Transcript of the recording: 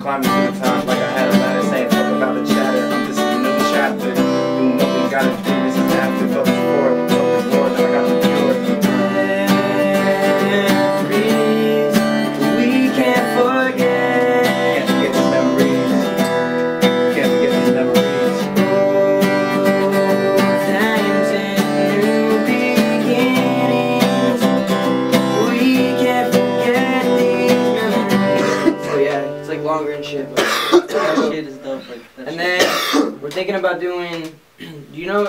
climbing to the top. like longer and shit. But that shit is dope. Like, and then we're thinking about doing. Do you know?